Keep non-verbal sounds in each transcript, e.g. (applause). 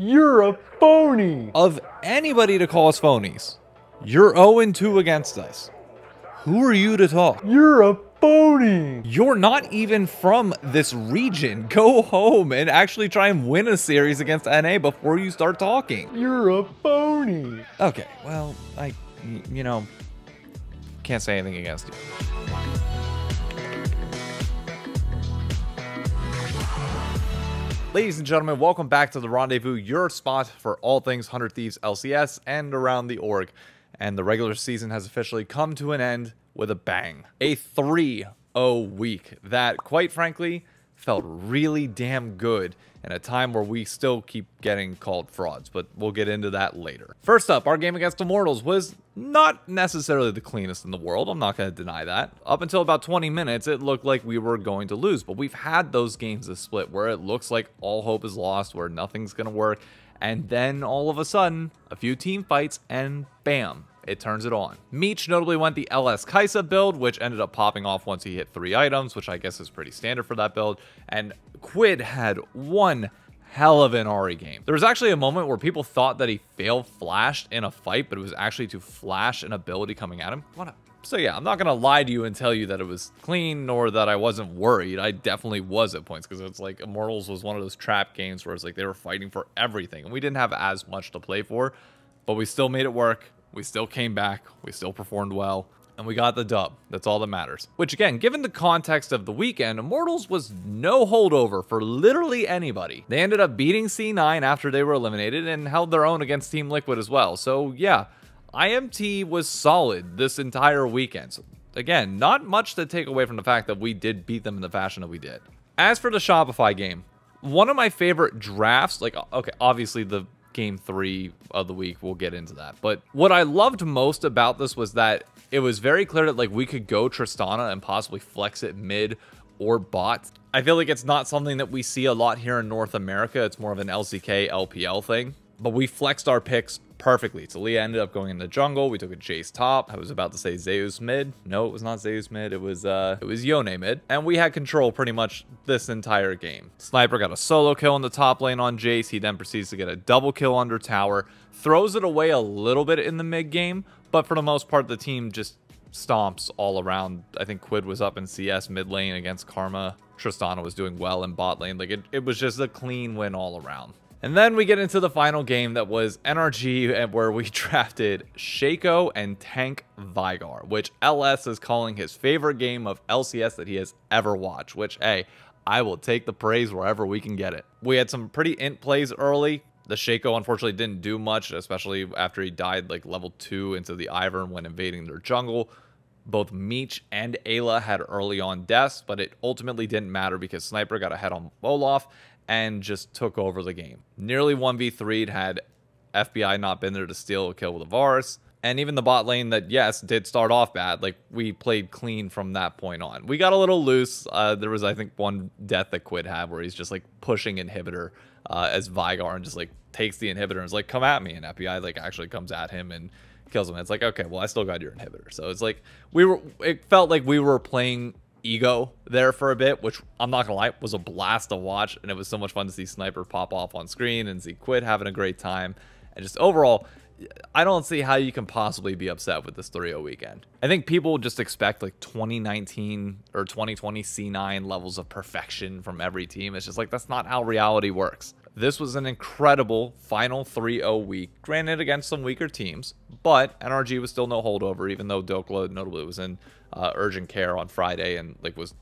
You're a phony. of anybody to call us phonies. You're 0-2 against us. Who are you to talk? You're a phony. You're not even from this region. (laughs) Go home and actually try and win a series against NA before you start talking. You're a phony. Okay, well, I, you know, can't say anything against you. Ladies and gentlemen, welcome back to the Rendezvous, your spot for all things 100 Thieves LCS and around the org. And the regular season has officially come to an end with a bang. A 3 0 week that, quite frankly, felt really damn good in a time where we still keep getting called frauds, but we'll get into that later. First up, our game against Immortals was not necessarily the cleanest in the world. I'm not going to deny that. Up until about 20 minutes, it looked like we were going to lose, but we've had those games this split where it looks like all hope is lost, where nothing's going to work, and then all of a sudden, a few team fights, and bam, it turns it on. Meech notably went the LS Kaisa build, which ended up popping off once he hit three items, which I guess is pretty standard for that build. And Quid had one hell of an Ahri game. There was actually a moment where people thought that he fail flashed in a fight, but it was actually to flash an ability coming at him. What a so yeah, I'm not gonna lie to you and tell you that it was clean nor that I wasn't worried. I definitely was at points because it's like Immortals was one of those trap games where it's like they were fighting for everything and we didn't have as much to play for, but we still made it work. We still came back. We still performed well. And we got the dub. That's all that matters. Which again, given the context of the weekend, Immortals was no holdover for literally anybody. They ended up beating C9 after they were eliminated and held their own against Team Liquid as well. So yeah, IMT was solid this entire weekend. So again, not much to take away from the fact that we did beat them in the fashion that we did. As for the Shopify game, one of my favorite drafts, like, okay, obviously the game three of the week, we'll get into that. But what I loved most about this was that it was very clear that, like, we could go Tristana and possibly flex it mid or bot. I feel like it's not something that we see a lot here in North America. It's more of an LCK LPL thing. But we flexed our picks perfectly. Taliyah ended up going in the jungle. We took a Jace top. I was about to say Zeus mid. No, it was not Zeus mid. It was uh it was Yone mid. And we had control pretty much this entire game. Sniper got a solo kill in the top lane on Jace. He then proceeds to get a double kill under tower. Throws it away a little bit in the mid game, but for the most part the team just stomps all around. I think Quid was up in CS mid lane against Karma. Tristana was doing well in bot lane. Like it, it was just a clean win all around. And then we get into the final game that was NRG and eh, where we (laughs) drafted Shaco and Tank Veigar, which LS is calling his favorite game of LCS that he has ever watched, which, hey, I will take the praise wherever we can get it. We had some pretty int plays early. The Shaco unfortunately didn't do much, especially after he died like level 2 into the Ivern when invading their jungle. Both Meech and Eyla had early on deaths, but it ultimately didn't matter because Sniper got ahead on Olaf and just took over the game. Nearly 1v3'd had FBI not been there to steal a kill with a Varus. And even the bot lane that, yes, did start off bad, like, we played clean from that point on. We got a little loose. Uh, there was, I think, one death that Quid had where he's just, like, pushing inhibitor uh, as Veigar and just, like, takes the inhibitor and is like, come at me. And FBI, like, actually comes at him and kills him. It's like, okay, well, I still got your inhibitor. So it's like, we were, it felt like we were playing ego there for a bit, which I'm not gonna lie, was a blast to watch, and it was so much fun to see Sniper pop off on screen and see Quid having a great time, and just overall, I don't see how you can possibly be upset with this 3-0 weekend. I think people just expect like 2019 or 2020 C9 levels of perfection from every team. It's just like that's not how reality works. This was an incredible final 3-0 week, granted against some weaker teams, but NRG was still no holdover, even though Dhokla notably was in uh, urgent care on Friday and like was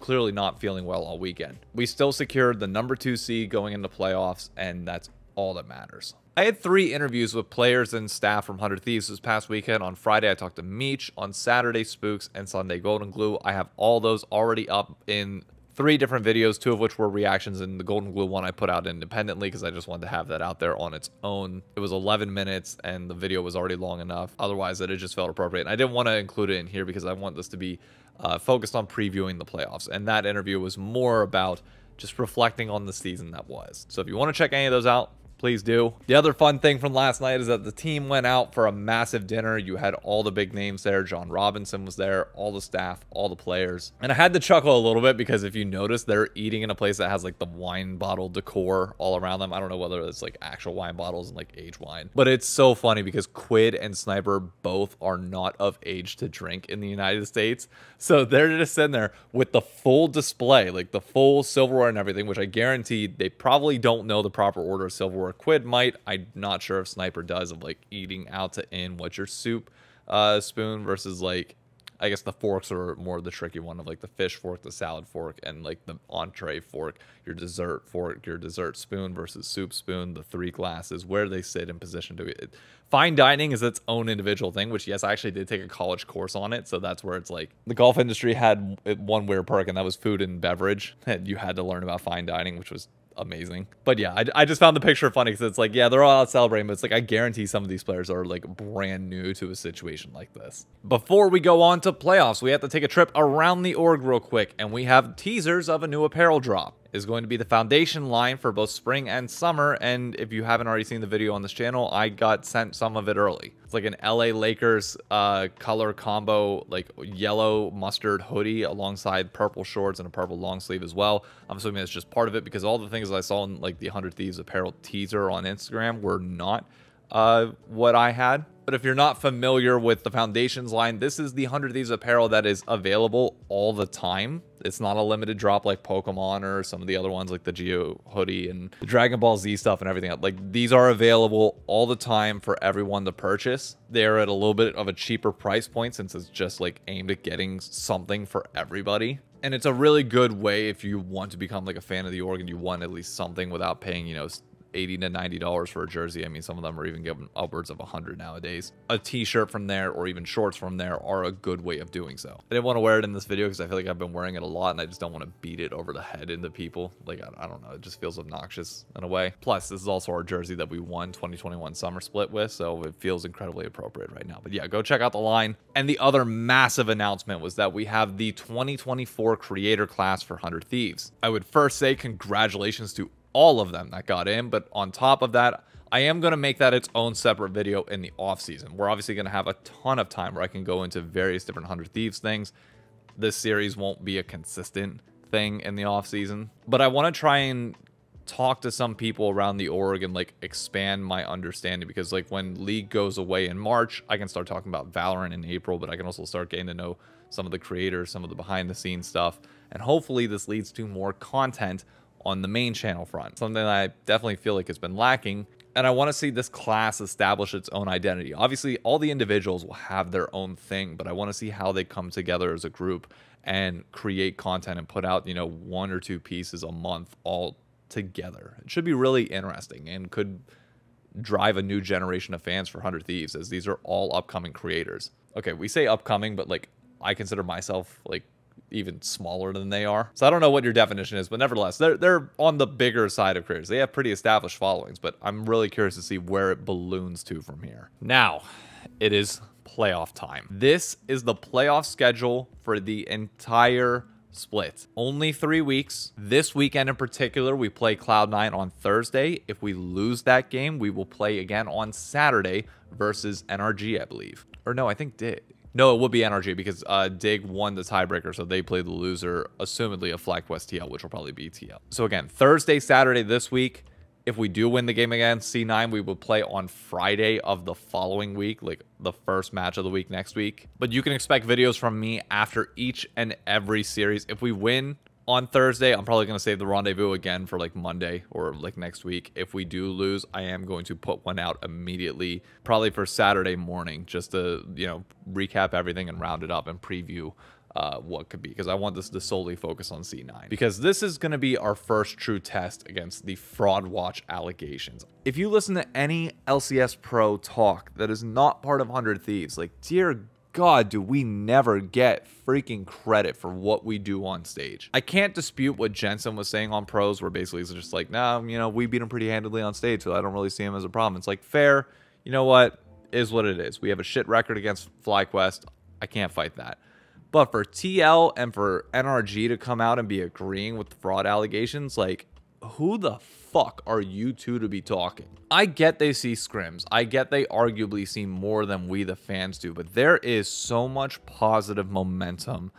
clearly not feeling well all weekend. We still secured the number two seed going into playoffs, and that's all that matters. I had three interviews with players and staff from 100 Thieves this past weekend. On Friday, I talked to Meech. On Saturday, Spookz. And Sunday, Golden Glue. I have all those already up in three different videos, two of which were reactions, and the Golden Glue one I put out independently because I just wanted to have that out there on its own. It was 11 minutes, and the video was already long enough. Otherwise, it just felt appropriate. And I didn't want to include it in here because I want this to be uh, focused on previewing the playoffs. And that interview was more about just reflecting on the season that was. So if you want to check any of those out, please do. The other fun thing from last night is that the team went out for a massive dinner. You had all the big names there. John Robinson was there, all the staff, all the players. And I had to chuckle a little bit because if you notice, they're eating in a place that has like the wine bottle decor all around them. I don't know whether it's like actual wine bottles and like age wine, but it's so funny because Quid and Sniper both are not of age to drink in the United States. So they're just sitting there with the full display, like the full silverware and everything, which I guarantee they probably don't know the proper order of silverware. Quid might. I'm not sure if Sniper does of like eating out to in what's your soup uh, spoon versus like I guess the forks are more the tricky one of like the fish fork, the salad fork, and like the entree fork, your dessert fork, your dessert spoon versus soup spoon, the three glasses, where they sit in position to it. Fine dining is its own individual thing, which yes, I actually did take a college course on it, so that's where it's like the golf industry had one weird perk, and that was food and beverage, and you had to learn about fine dining, which was amazing. But yeah, I, I just found the picture funny because it's like, yeah, they're all out celebrating, but it's like, I guarantee some of these players are like brand new to a situation like this. Before we go on to playoffs, we have to take a trip around the org real quick, and we have teasers of a new apparel drop is going to be the foundation line for both spring and summer. And if you haven't already seen the video on this channel, I got sent some of it early. It's like an LA Lakers uh, color combo, like yellow mustard hoodie alongside purple shorts and a purple long sleeve as well. I'm assuming it's just part of it because all the things I saw in like the 100 Thieves apparel teaser on Instagram were not uh, what I had. But if you're not familiar with the Foundations line, this is the 100 Thieves apparel that is available all the time. It's not a limited drop like Pokemon or some of the other ones like the Geo hoodie and the Dragon Ball Z stuff and everything. Like these are available all the time for everyone to purchase. They're at a little bit of a cheaper price point since it's just like aimed at getting something for everybody. And it's a really good way if you want to become like a fan of the org and you want at least something without paying, you know, 80 to 90 dollars for a jersey. I mean some of them are even giving upwards of 100 nowadays. A t-shirt from there or even shorts from there are a good way of doing so. I didn't want to wear it in this video because i feel like i've been wearing it a lot and i just don't want to beat it over the head into people. Like I, I, don't know it just feels obnoxious in a way. Plus this is also our jersey that we won 2021 summer split with so it feels incredibly appropriate right now. But yeah go check out the line. And the other massive announcement was that we have the 2024 creator class for 100 thieves. I would first say congratulations to all of them that got in. But on top of that, I am going to make that its own separate video in the off season. We're obviously going to have a ton of time where I can go into various different 100 Thieves things. This series won't be a consistent thing in the off season, but I want to try and talk to some people around the org and like expand my understanding because like when league goes away in March, I can start talking about Valorant in April, but I can also start getting to know some of the creators, some of the behind the scenes stuff. And hopefully this leads to more content on the main channel front. Something I definitely feel like has been lacking. And I want to see this class establish its own identity. Obviously, all the individuals will have their own thing, but I want to see how they come together as a group and create content and put out, you know, one or two pieces a month all together. It should be really interesting and could drive a new generation of fans for 100 Thieves as these are all upcoming creators. Okay, we say upcoming, but like I consider myself like even smaller than they are. So I don't know what your definition is, but nevertheless, they're they're on the bigger side of creators. They have pretty established followings, but I'm really curious to see where it balloons to from here. Now, it is playoff time. This is the playoff schedule for the entire split. Only three weeks. This weekend in particular, we play Cloud9 on Thursday. If we lose that game, we will play again on Saturday versus NRG, I believe. Or no, I think did. No, it would be NRG because uh, Dig won the tiebreaker, so they play the loser, assumedly of FlyQuest TL, which will probably be TL. So again, Thursday, Saturday this week. If we do win the game against C9, we will play on Friday of the following week, like the first match of the week next week. But you can expect videos from me after each and every series. If we win, on Thursday. I'm probably going to save the rendezvous again for like Monday or like next week. If we do lose, I am going to put one out immediately, probably for Saturday morning, just to, you know, recap everything and round it up and preview uh, what could be because I want this to solely focus on C9 because this is going to be our first true test against the fraud watch allegations. If you listen to any LCS pro talk that is not part of 100 Thieves, like dear God, do we never get freaking credit for what we do on stage. I can't dispute what Jensen was saying on pros, where basically it's just like, nah, you know, we beat him pretty handedly on stage, so I don't really see him as a problem. It's like, fair, you know what, is what it is. We have a shit record against FlyQuest. I can't fight that. But for TL and for NRG to come out and be agreeing with the fraud allegations, like, who the fuck are you two to be talking? I get they see scrims. I get they arguably see more than we, the fans, do, but there is so much positive momentum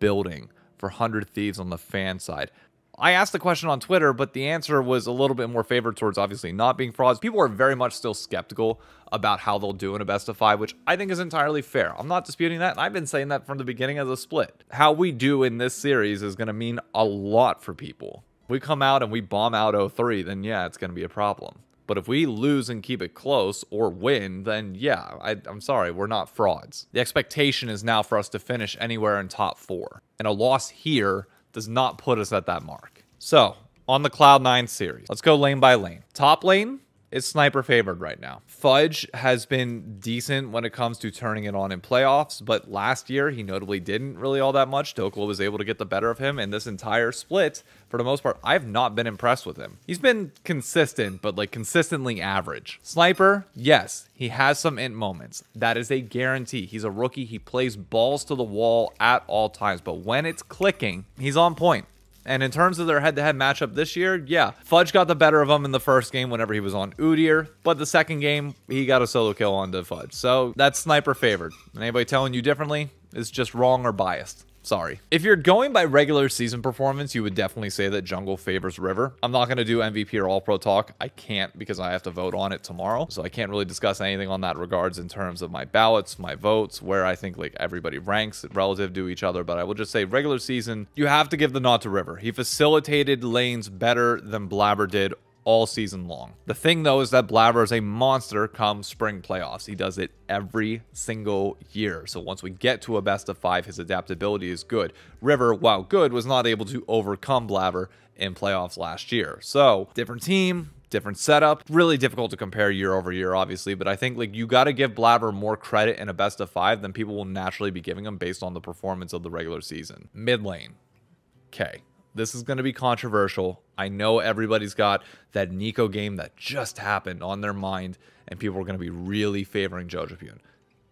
building for 100 Thieves on the fan side. I asked the question on Twitter, but the answer was a little bit more favored towards obviously not being frauds. People are very much still skeptical about how they'll do in a best of five, which I think is entirely fair. I'm not disputing that. I've been saying that from the beginning of the split. How we do in this series is going to mean a lot for people. We come out and we bomb out 03, then yeah, it's going to be a problem. But if we lose and keep it close or win, then yeah, I, am sorry, we're not frauds. The expectation is now for us to finish anywhere in top four. And a loss here does not put us at that mark. So, on the Cloud9 series, let's go lane by lane. Top lane, is sniper favored right now. Fudge has been decent when it comes to turning it on in playoffs, but last year he notably didn't really all that much. Dhokla was able to get the better of him, and this entire split, for the most part, I've not been impressed with him. He's been consistent, but like consistently average. Sniper, yes, he has some int moments. That is a guarantee. He's a rookie. He plays balls to the wall at all times, but when it's clicking, he's on point. And in terms of their head-to-head matchup this year, yeah, Fudge got the better of him in the first game whenever he was on Udyr, but the second game, he got a solo kill onto Fudge. So that's Sniper favored. And anybody telling you differently is just wrong or biased. Sorry. If you're going by regular season performance, you would definitely say that Jungle favors River. I'm not going to do MVP or All-Pro talk. I can't because I have to vote on it tomorrow. So I can't really discuss anything on that regards in terms of my ballots, my votes, where I think like everybody ranks relative to each other. But I will just say regular season, you have to give the nod to River. He facilitated lanes better than Blabber did all season long. The thing though is that Blabber is a monster come spring playoffs. He does it every single year. So once we get to a best of five, his adaptability is good. River, while good, was not able to overcome Blabber in playoffs last year. So different team, different setup. Really difficult to compare year over year, obviously, but I think like you got to give Blabber more credit in a best of five than people will naturally be giving him based on the performance of the regular season. Mid lane. Okay. This is going to be controversial. I know everybody's got that Neeko game that just happened on their mind, and people are going to be really favoring Jojopyun.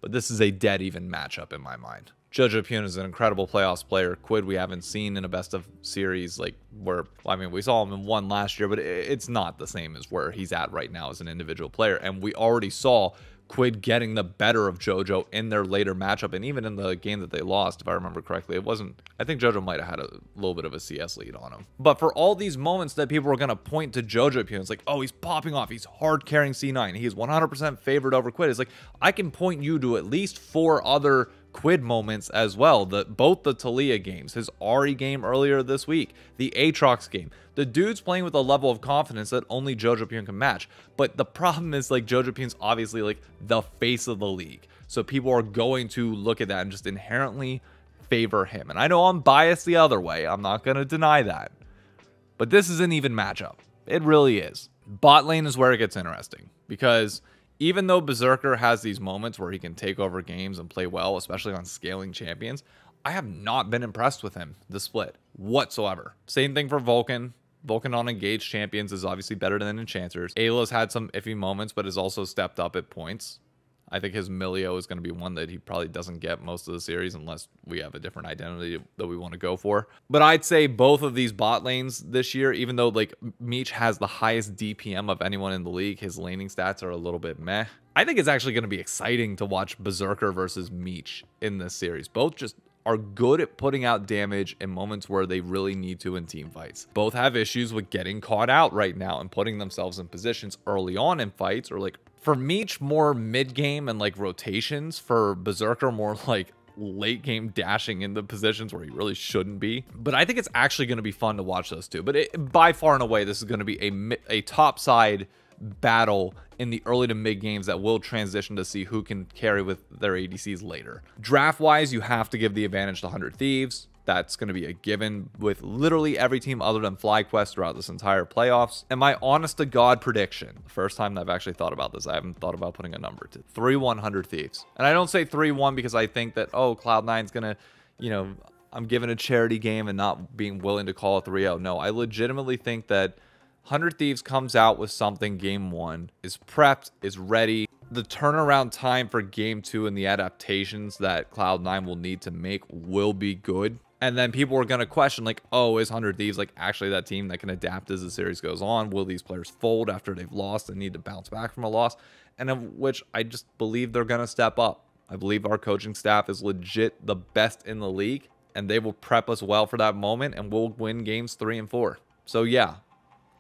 But this is a dead even matchup in my mind. Jojopyun is an incredible playoffs player. Quid we haven't seen in a best of series like where I mean we saw him in one last year, but it's not the same as where he's at right now as an individual player. And we already saw Quid getting the better of JoJo in their later matchup. And even in the game that they lost, if I remember correctly, it wasn't, I think JoJo might have had a little bit of a CS lead on him. But for all these moments that people are going to point to JoJo it's like, oh, he's popping off. He's hard carrying C9. He's 100% favored over Quid. It's like, I can point you to at least four other Quid moments as well. The both the Taliyah games, his Ahri game earlier this week, the Aatrox game. The dude's playing with a level of confidence that only Jojo Jojopyun can match. But the problem is like Jojo Jojopyun's obviously like the face of the league. So people are going to look at that and just inherently favor him. And I know I'm biased the other way. I'm not going to deny that. But this is an even matchup. It really is. Bot lane is where it gets interesting because even though Berserker has these moments where he can take over games and play well, especially on scaling champions, I have not been impressed with him the split whatsoever. Same thing for Vulcan. Vulcan on engaged champions is obviously better than enchanters. Eyla's had some iffy moments, but has also stepped up at points. I think his Milio is going to be one that he probably doesn't get most of the series unless we have a different identity that we want to go for. But I'd say both of these bot lanes this year, even though like Meech has the highest DPM of anyone in the league, his laning stats are a little bit meh. I think it's actually going to be exciting to watch Berserker versus Meech in this series. Both just are good at putting out damage in moments where they really need to in team fights. Both have issues with getting caught out right now and putting themselves in positions early on in fights or like for Meech more mid game and like rotations for Berserker more (laughs) like late game dashing into positions where he really shouldn't be. But I think it's actually going to be fun to watch those two. But it, by far and away, this is going to be a, a top side battle in the early to mid games that will transition to see who can carry with their ADCs later. Draft wise, you have to give the advantage to 100 Thieves. That's going to be a given with literally every team other than FlyQuest throughout this entire playoffs. And my honest to God prediction, the first time I've actually thought about this, I haven't thought about putting a number to 3 100 Thieves. And I don't say 3 1 because I think that, oh, Cloud9's going to, you know, I'm giving a charity game and not being willing to call a 3 0. No, I legitimately think that 100 Thieves comes out with something game one, is prepped, is ready. The turnaround time for game two and the adaptations that Cloud9 will need to make will be good. And then people were going to question, like, oh, is 100 Thieves like actually that team that can adapt as the series goes on? Will these players fold after they've lost and need to bounce back from a loss? And of which I just believe they're going to step up. I believe our coaching staff is legit the best in the league, and they will prep us well for that moment, and we'll win games three and four. So, yeah,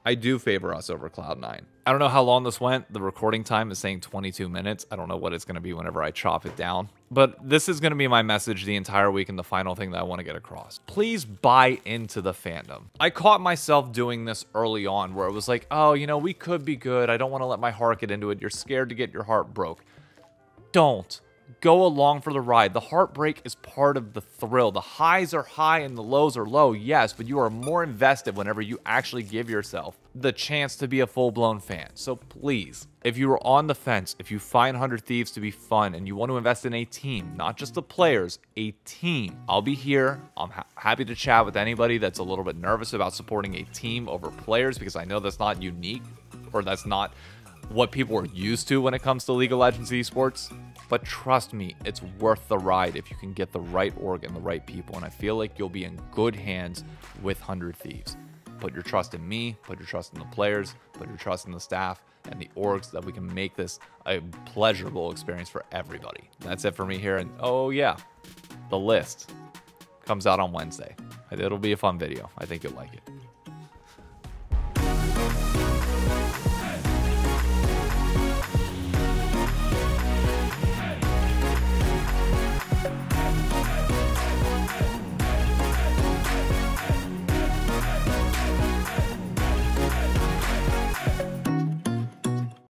I do favor us over Cloud9. I don't know how long this went. The recording time is saying 22 minutes. I don't know what it's going to be whenever I chop it down. But this is going to be my message the entire week and the final thing that I want to get across. Please buy into the fandom. I caught myself doing this early on where it was like, oh, you know, we could be good. I don't want to let my heart get into it. You're scared to get your heart broke. Don't go along for the ride. The heartbreak is part of the thrill. The highs are high and the lows are low, yes, but you are more invested whenever you actually give yourself the chance to be a full blown fan. So please, if you are on the fence, if you find 100 Thieves to be fun and you want to invest in a team, not just the players, a team, I'll be here. I'm ha- happy to chat with anybody that's a little bit nervous about supporting a team over players because I know that's not unique or that's not what people are used to when it comes to League of Legends esports. But trust me, it's worth the ride if you can get the right org and the right people. And I feel like you'll be in good hands with 100 Thieves. Put your trust in me, put your trust in the players, put your trust in the staff and the orgs that we can make this a pleasurable experience for everybody. That's it for me here. And oh, yeah, the list comes out on Wednesday. It'll be a fun video. I think you'll like it.